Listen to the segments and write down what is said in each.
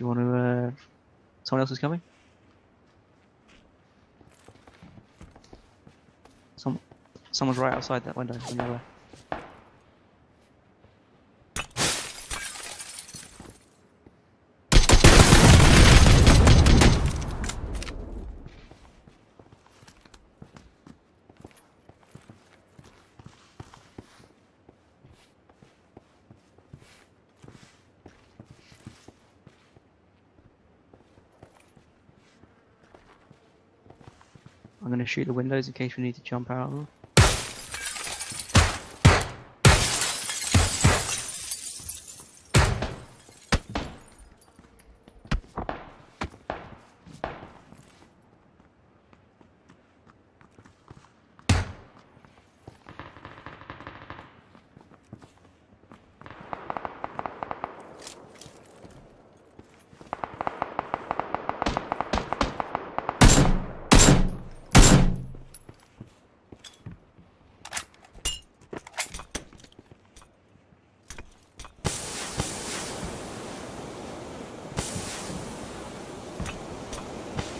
you want to? Uh, someone else is coming. Some, someone's right outside that window your left. I'm gonna shoot the windows in case we need to jump out of them.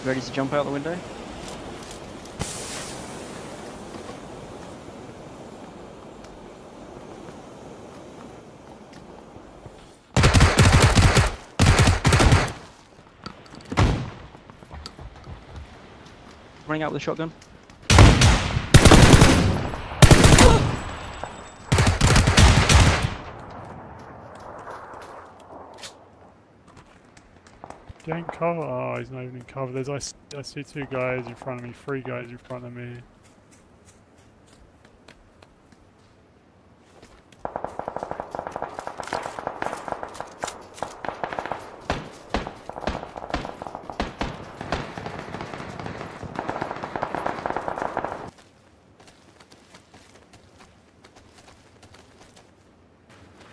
Ready to jump out the window? Running out with a shotgun. Getting cover. Oh, he's not even in cover. There's I see two guys in front of me, three guys in front of me.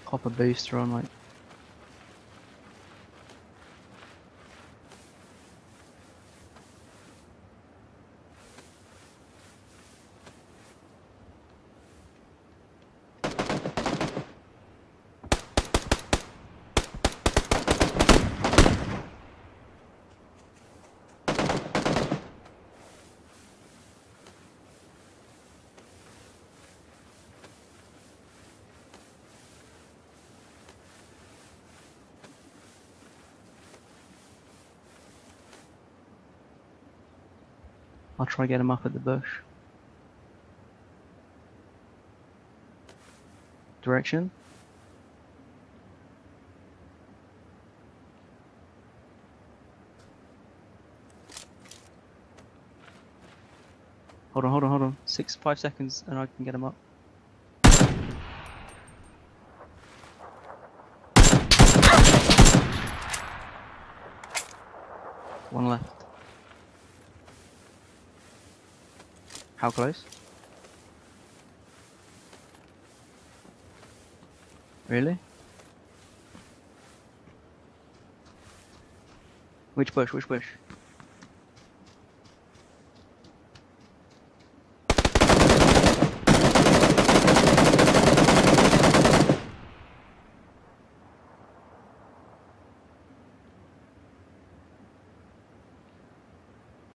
Pop a booster on like I'll try get him up at the bush. Direction? Hold on, hold on, hold on. Six, five seconds and I can get him up. One left. How close? Really? Which bush? Which bush?